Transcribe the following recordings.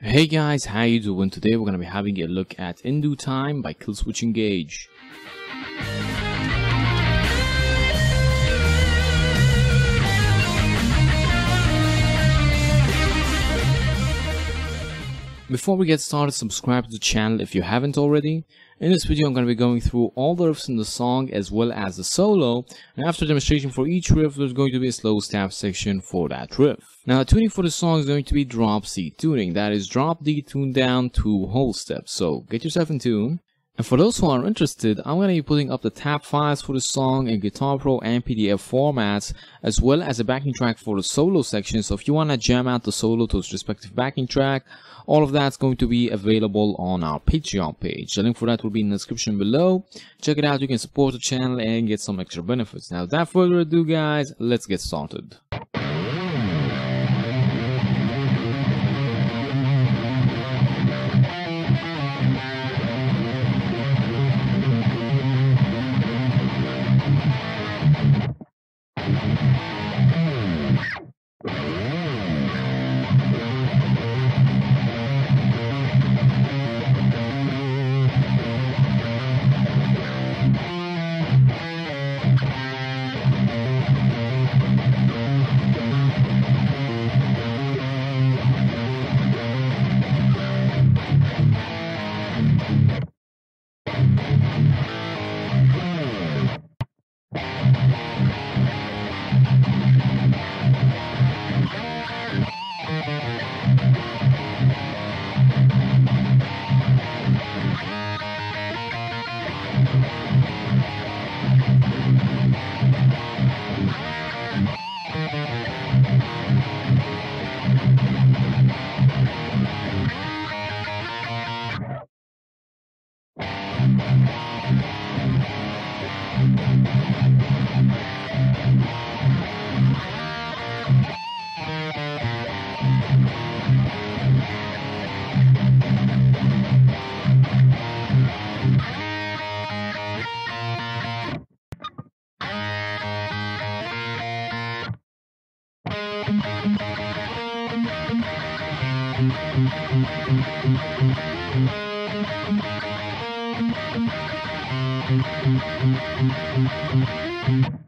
Hey guys, how you doing? Today we're gonna be having a look at In Due Time by Killswitch Engage. Before we get started, subscribe to the channel if you haven't already. In this video, I'm going to be going through all the riffs in the song as well as the solo. And after demonstration for each riff, there's going to be a slow step section for that riff. Now, the tuning for the song is going to be drop C tuning. That is drop D tuned down two whole steps. So get yourself in tune. And for those who are interested, I'm going to be putting up the tab files for the song in Guitar Pro and PDF formats, as well as a backing track for the solo section. So if you want to jam out the solo to its respective backing track, all of that's going to be available on our Patreon page. The link for that will be in the description below. Check it out. You can support the channel and get some extra benefits. Now, without further ado, guys, let's get started. Thank you.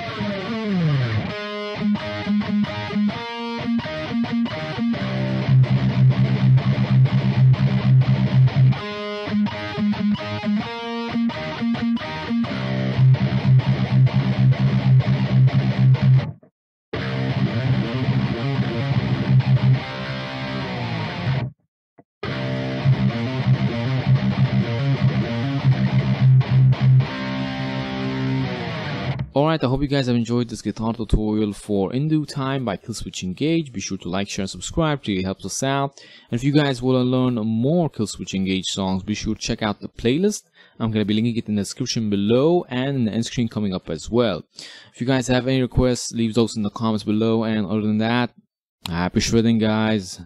Alright, I hope you guys have enjoyed this guitar tutorial for In Due Time by Killswitch Engage. Be sure to like, share, and subscribe. It really helps us out. And if you guys want to learn more Killswitch Engage songs, be sure to check out the playlist. I'm going to be linking it in the description below and in the end screen coming up as well. If you guys have any requests, leave those in the comments below. And other than that, happy shredding, guys.